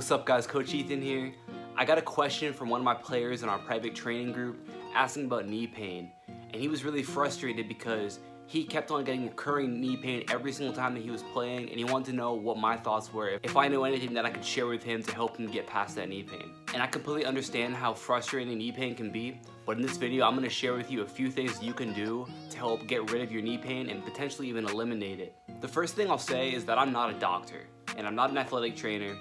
What's up guys, Coach Ethan mm. here. I got a question from one of my players in our private training group asking about knee pain. And he was really frustrated because he kept on getting recurring knee pain every single time that he was playing and he wanted to know what my thoughts were, if I know anything that I could share with him to help him get past that knee pain. And I completely understand how frustrating knee pain can be, but in this video I'm going to share with you a few things you can do to help get rid of your knee pain and potentially even eliminate it. The first thing I'll say is that I'm not a doctor and I'm not an athletic trainer.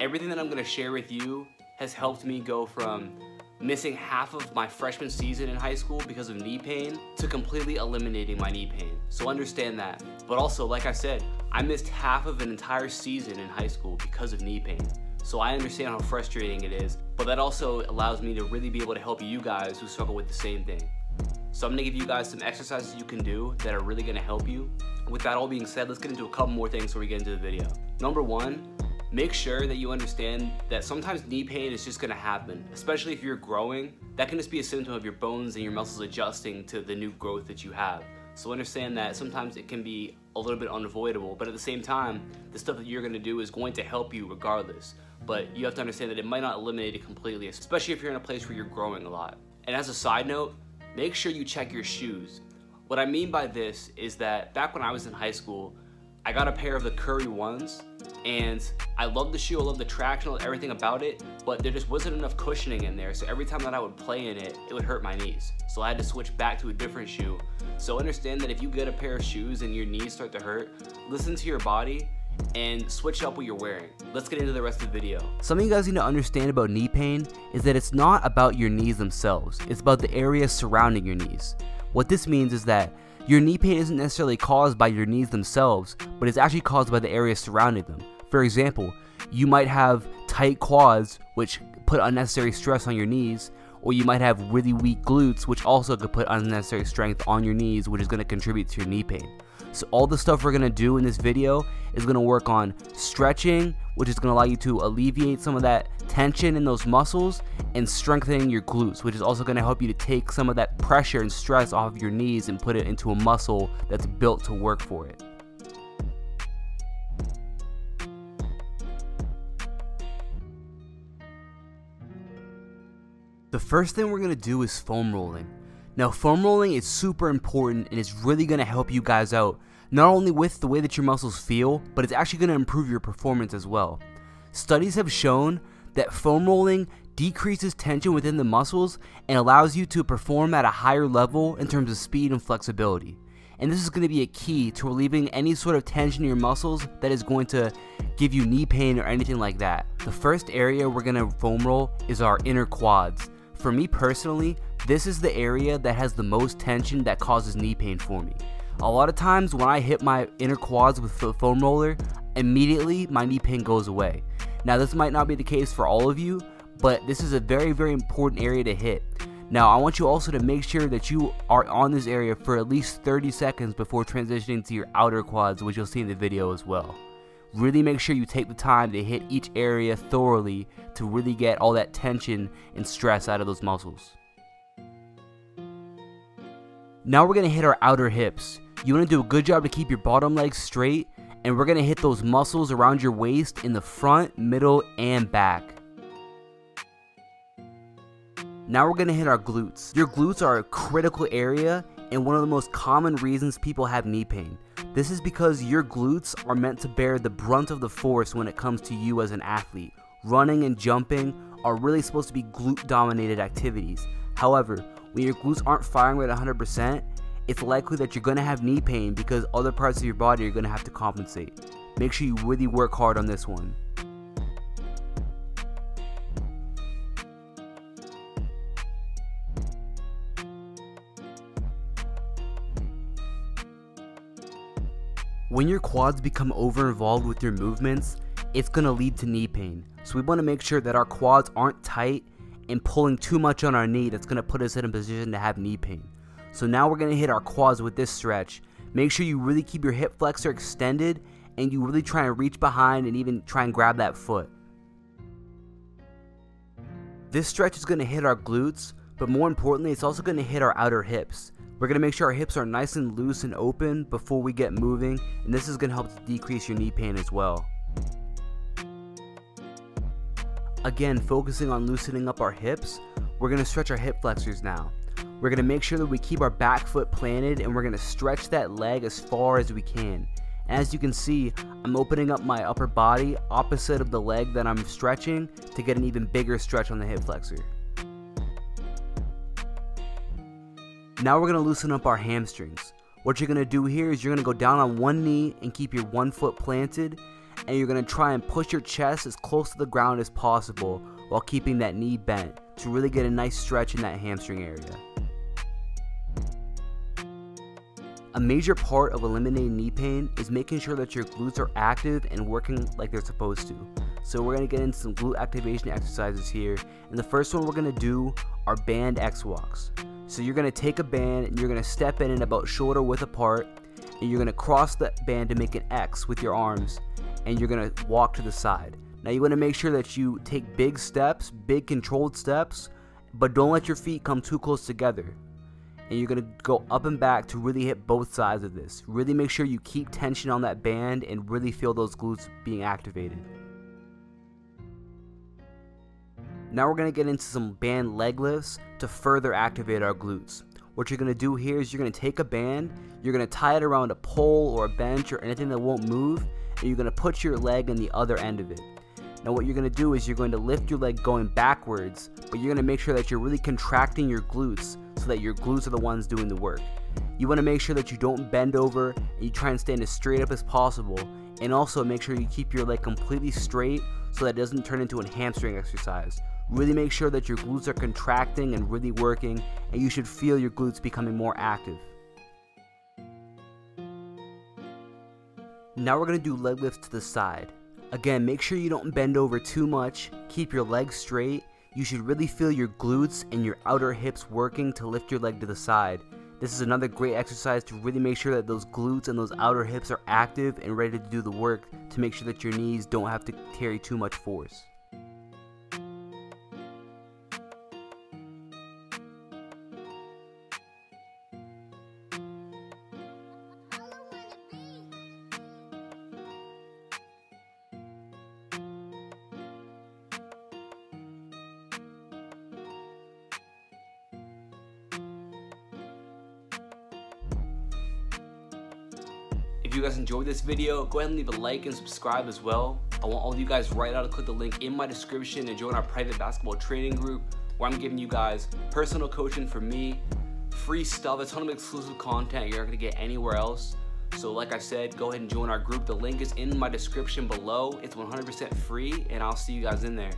Everything that I'm going to share with you has helped me go from missing half of my freshman season in high school because of knee pain to completely eliminating my knee pain. So understand that. But also, like I said, I missed half of an entire season in high school because of knee pain. So I understand how frustrating it is, but that also allows me to really be able to help you guys who struggle with the same thing. So I'm gonna give you guys some exercises you can do that are really gonna help you. With that all being said, let's get into a couple more things before we get into the video. Number one, make sure that you understand that sometimes knee pain is just gonna happen, especially if you're growing. That can just be a symptom of your bones and your muscles adjusting to the new growth that you have. So understand that sometimes it can be a little bit unavoidable, but at the same time, the stuff that you're gonna do is going to help you regardless. But you have to understand that it might not eliminate it completely, especially if you're in a place where you're growing a lot. And as a side note, make sure you check your shoes. What I mean by this is that back when I was in high school, I got a pair of the Curry ones and I love the shoe, I love the traction, everything about it, but there just wasn't enough cushioning in there. So every time that I would play in it, it would hurt my knees. So I had to switch back to a different shoe. So understand that if you get a pair of shoes and your knees start to hurt, listen to your body and switch up what you're wearing. Let's get into the rest of the video. Something you guys need to understand about knee pain is that it's not about your knees themselves, it's about the area surrounding your knees. What this means is that your knee pain isn't necessarily caused by your knees themselves, but it's actually caused by the area surrounding them. For example, you might have tight quads, which put unnecessary stress on your knees, or you might have really weak glutes, which also could put unnecessary strength on your knees, which is going to contribute to your knee pain. So all the stuff we're going to do in this video is going to work on stretching, which is going to allow you to alleviate some of that tension in those muscles, and strengthening your glutes, which is also going to help you to take some of that pressure and stress off of your knees and put it into a muscle that's built to work for it. The first thing we're going to do is foam rolling. Now foam rolling is super important and it's really going to help you guys out not only with the way that your muscles feel, but it's actually going to improve your performance as well. Studies have shown that foam rolling decreases tension within the muscles and allows you to perform at a higher level in terms of speed and flexibility. And this is going to be a key to relieving any sort of tension in your muscles that is going to give you knee pain or anything like that. The first area we're going to foam roll is our inner quads. For me personally, this is the area that has the most tension that causes knee pain for me. A lot of times when I hit my inner quads with the foam roller, immediately my knee pain goes away. Now this might not be the case for all of you, but this is a very very important area to hit. Now I want you also to make sure that you are on this area for at least 30 seconds before transitioning to your outer quads which you'll see in the video as well. Really make sure you take the time to hit each area thoroughly to really get all that tension and stress out of those muscles. Now we're going to hit our outer hips. You want to do a good job to keep your bottom legs straight and we're going to hit those muscles around your waist in the front, middle, and back. Now we're going to hit our glutes. Your glutes are a critical area and one of the most common reasons people have knee pain. This is because your glutes are meant to bear the brunt of the force when it comes to you as an athlete. Running and jumping are really supposed to be glute dominated activities. However, when your glutes aren't firing at 100%, it's likely that you're to have knee pain because other parts of your body are to have to compensate. Make sure you really work hard on this one. When your quads become over involved with your movements, it's to lead to knee pain. So we want to make sure that our quads aren't tight and pulling too much on our knee that's going to put us in a position to have knee pain. So now we're going to hit our quads with this stretch. Make sure you really keep your hip flexor extended and you really try and reach behind and even try and grab that foot. This stretch is going to hit our glutes, but more importantly, it's also going to hit our outer hips. We're going to make sure our hips are nice and loose and open before we get moving, and this is going to help to decrease your knee pain as well. Again, focusing on loosening up our hips, we're gonna stretch our hip flexors now. We're gonna make sure that we keep our back foot planted and we're gonna stretch that leg as far as we can. As you can see, I'm opening up my upper body opposite of the leg that I'm stretching to get an even bigger stretch on the hip flexor. Now we're to loosen up our hamstrings. What you're to do here is you're to go down on one knee and keep your one foot planted and you're going to try and push your chest as close to the ground as possible while keeping that knee bent to really get a nice stretch in that hamstring area. A major part of eliminating knee pain is making sure that your glutes are active and working like they're supposed to. So we're going to get into some glute activation exercises here. And the first one we're going to do are band X walks. So you're going to take a band and you're going to step in it about shoulder width apart and you're going to cross the band to make an X with your arms and you're going to walk to the side. Now you want to make sure that you take big steps, big controlled steps, but don't let your feet come too close together and you're gonna go up and back to really hit both sides of this. Really make sure you keep tension on that band and really feel those glutes being activated. Now we're gonna get into some band leg lifts to further activate our glutes. What you're gonna do here is you're gonna take a band, you're gonna tie it around a pole or a bench or anything that won't move, and you're gonna put your leg in the other end of it. Now what you're going to do is you're going to lift your leg going backwards, but you're going to make sure that you're really contracting your glutes so that your glutes are the ones doing the work. You want to make sure that you don't bend over and you try and stand as straight up as possible and also make sure you keep your leg completely straight so that it doesn't turn into a hamstring exercise. Really make sure that your glutes are contracting and really working and you should feel your glutes becoming more active. Now we're going to do leg lifts to the side. Again, make sure you don't bend over too much, keep your legs straight, you should really feel your glutes and your outer hips working to lift your leg to the side. This is another great exercise to really make sure that those glutes and those outer hips are active and ready to do the work to make sure that your knees don't have to carry too much force. If you guys enjoyed this video, go ahead and leave a like and subscribe as well. I want all of you guys right now to click the link in my description and join our private basketball training group where I'm giving you guys personal coaching for me, free stuff, a ton of exclusive content you're not gonna get anywhere else. So like I said, go ahead and join our group. The link is in my description below. It's 100% free and I'll see you guys in there.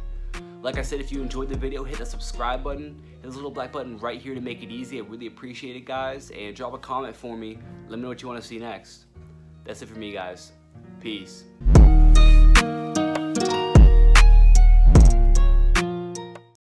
Like I said, if you enjoyed the video, hit the subscribe button. Hit this little black button right here to make it easy. I really appreciate it, guys. And drop a comment for me. Let me know what you want to see next. That's it for me, guys. Peace.